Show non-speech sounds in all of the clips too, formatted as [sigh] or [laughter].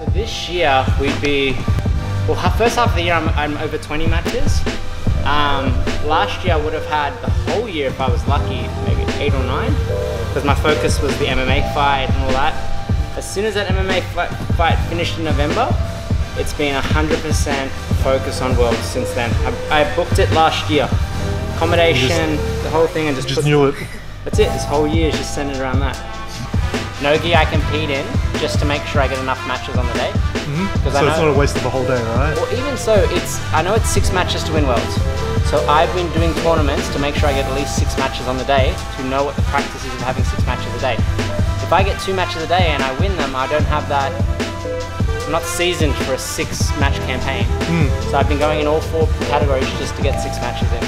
So this year we'd be, well first half of the year I'm, I'm over 20 matches. Um, last year I would have had the whole year if I was lucky, maybe eight or nine, because my focus was the MMA fight and all that. As soon as that MMA fight, fight finished in November, it's been 100% focus on Worlds since then. I, I booked it last year. Accommodation, just, the whole thing, and just, just knew it. [laughs] That's it, this whole year is just centered around that. Nogi I compete in just to make sure I get enough matches on the day. Mm-hmm. So know, it's not a waste of a whole day, right? Well, even so, it's I know it's six matches to win worlds. So I've been doing tournaments to make sure I get at least six matches on the day to know what the practice is of having six matches a day. If I get two matches a day and I win them, I don't have that. I'm not seasoned for a six match campaign. Mm. So I've been going in all four categories just to get six matches in.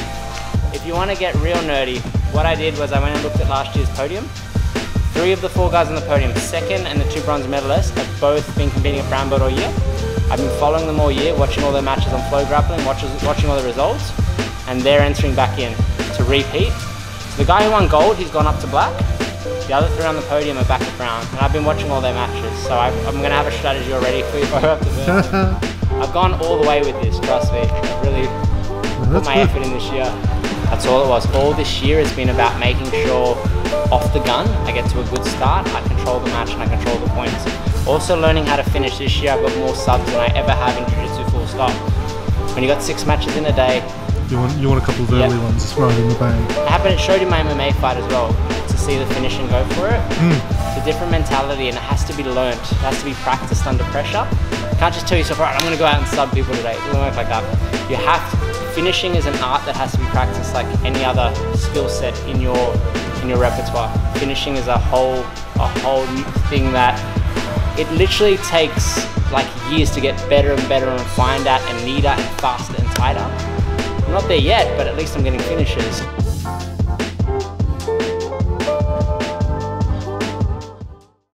If you want to get real nerdy, what I did was I went and looked at last year's podium Three of the four guys on the podium, second and the two bronze medalists, have both been competing at brown belt all year. I've been following them all year, watching all their matches on FloGrappling, watching, watching all the results, and they're entering back in to repeat. So the guy who won gold, he's gone up to black. The other three on the podium are back to brown, and I've been watching all their matches, so I, am going to have a strategy already for you if I have to I've gone all the way with this, trust me. I've really put my effort in this year. That's all it was. All this year has been about making sure off the gun, I get to a good start, I control the match and I control the points. Also learning how to finish this year, I've got more subs than I ever have in Jiu-Jitsu full stop. When you got six matches in a day, you want you want a couple of early yep. ones right in the bank. It happened. It showed in my MMA fight as well to see the finish and go for it. Mm. It's a different mentality and it has to be learnt. It has to be practiced under pressure. You can't just tell yourself, right, I'm going to go out and sub people today. It doesn't work like that. You have to finishing is an art that has to be practiced like any other skill set in your in your repertoire. Finishing is a whole a whole thing that it literally takes like years to get better and better and refined at and neater and faster and tighter. I'm not there yet, but at least I'm getting finishes.